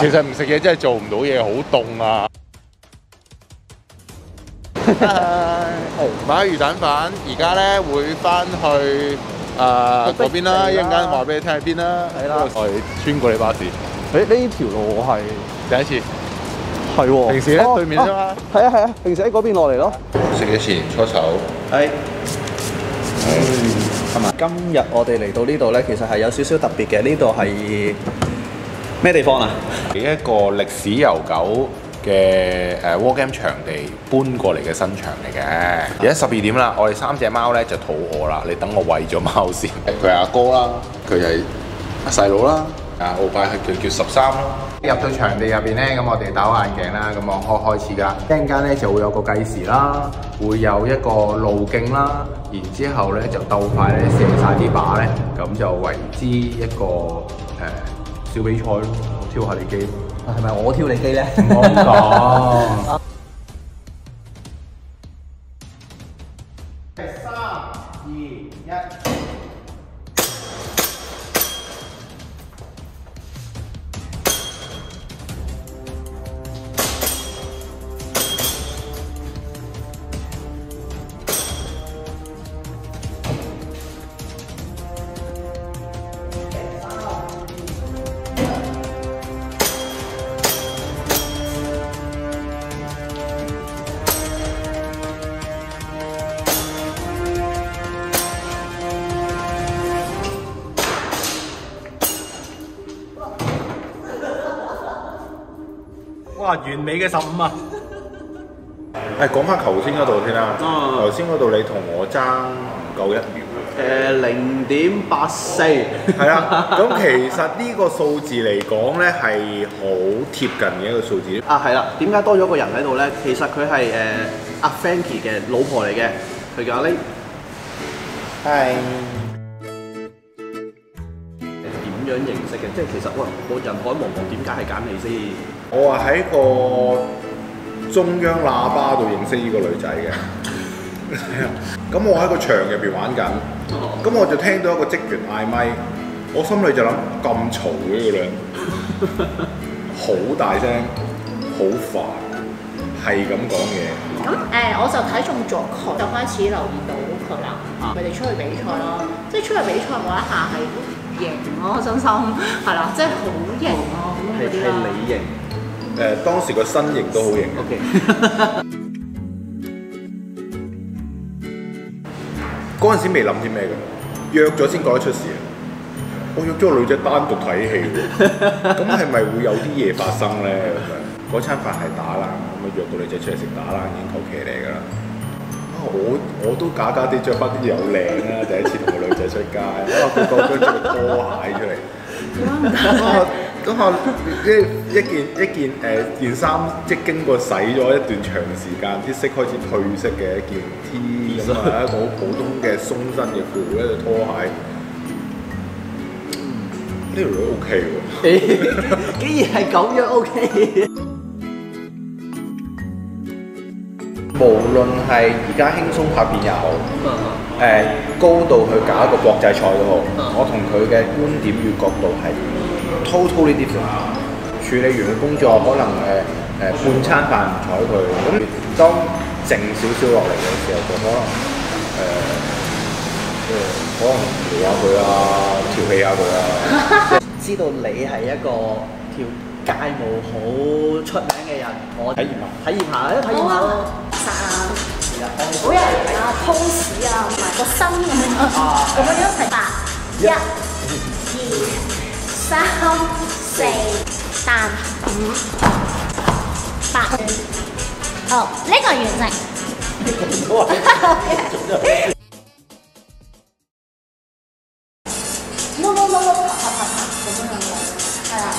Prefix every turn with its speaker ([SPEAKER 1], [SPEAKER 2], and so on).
[SPEAKER 1] 其實唔食嘢真係做唔到嘢，好凍啊！買魚蛋飯，而家咧會翻去誒嗰邊啦，一陣間話俾你聽喺邊啦。
[SPEAKER 2] 係啦
[SPEAKER 1] 我哋穿過你巴士，
[SPEAKER 2] 誒呢條路我係
[SPEAKER 1] 第一次。
[SPEAKER 2] 係喎，
[SPEAKER 1] 平時咧
[SPEAKER 2] 哦
[SPEAKER 1] 對面啫嘛
[SPEAKER 2] 哦係啊係啊，平時喺嗰邊落嚟咯。
[SPEAKER 1] 食幾錢？搓手。
[SPEAKER 2] 係。今日我哋嚟到呢度咧，其實係有少少特別嘅。呢度係咩地方啊？
[SPEAKER 1] 一個歷史悠久嘅誒 War Game 場地搬過嚟嘅新場嚟嘅。而家十二點啦，我哋三隻貓咧就肚餓啦，你等我餵咗貓先。佢係阿哥啦，佢係阿細佬啦，啊奧拜係叫叫十三啦。
[SPEAKER 3] 入到場地入邊咧，咁我哋戴好眼鏡啦，咁我開開始噶。一陣間咧就會有個計時啦，會有一個路徑啦，然之後咧就鬥快咧射晒啲靶咧，咁就為之一個小比賽咯，挑下你機。
[SPEAKER 2] 係咪我挑你機咧？
[SPEAKER 3] 唔好講。
[SPEAKER 2] 哇！完美嘅十五啊！
[SPEAKER 1] 誒講翻頭先嗰度先啦，
[SPEAKER 2] 嗯
[SPEAKER 1] 頭先嗰度你同我爭唔夠一秒。
[SPEAKER 2] 誒零點八四。
[SPEAKER 1] 係啦，咁其實呢個數字嚟講咧係好貼近嘅一個數字。
[SPEAKER 2] 啊，係啦，點解多咗個人喺度咧？其實佢係誒阿 Frankie 嘅老婆嚟嘅，佢叫阿 Lee。
[SPEAKER 1] 係。
[SPEAKER 2] 點樣認識嘅？即係其實喂，我人海茫茫，點解係揀你先？
[SPEAKER 1] 我話喺個中央喇叭度認識呢個女仔嘅。咁我喺個場入邊玩緊，咁我就聽到一個職員嗌咪，我心裏就諗咁嘈嘅呢個人，好大聲，好煩，係咁講嘢。
[SPEAKER 4] 咁誒、我就睇中咗佢，就開始留意到佢啦。佢哋出去比賽咯，即係出去比賽嗰一下係型咯，真心係啦，即係好型咯咁
[SPEAKER 2] 係係
[SPEAKER 4] 嗰啲啦。
[SPEAKER 2] 你型。
[SPEAKER 1] 誒、當時個身形都好型嘅。
[SPEAKER 2] OK。
[SPEAKER 1] 嗰陣時未諗啲咩嘅，約咗先覺得出事啊！我約咗個女仔單獨睇戲喎，咁係咪會有啲嘢發生咧？嗰餐飯係打冷，咁啊約個女仔出嚟食打冷已經求其嚟㗎啦。啊，我我都假假啲着翻啲又靚啦，第一次同個女仔出街，啊佢嗰張着個拖鞋出嚟。咁我一一件一件誒、件衫，即係經過洗咗一段長時間，啲色開始褪色嘅一件 T 咁啊，一個好普通嘅鬆身嘅褲，一對拖鞋。呢條女 OK 喎，
[SPEAKER 2] 竟然係咁樣 OK。
[SPEAKER 3] 無論係而家輕鬆拍片又好，誒、高度去搞一個國際賽都好，我同佢嘅觀點與角度係 totally different。處理完嘅工作可能誒誒、半餐飯唔睬佢，咁當靜少少落嚟嘅時候，就可能誒、誒可能撩下佢啊，調戲下佢啊。
[SPEAKER 2] 知道你係一個跳街舞好出名嘅人，我體驗下，體驗下，體驗下咯。
[SPEAKER 4] 殺啊！好有型啊，pose 啊，同埋個身咁樣，咁樣一齊八一、三、四、三、五、八。好，呢個完成。冇冇冇冇，拍拍拍拍，咁樣樣嘅，係啊。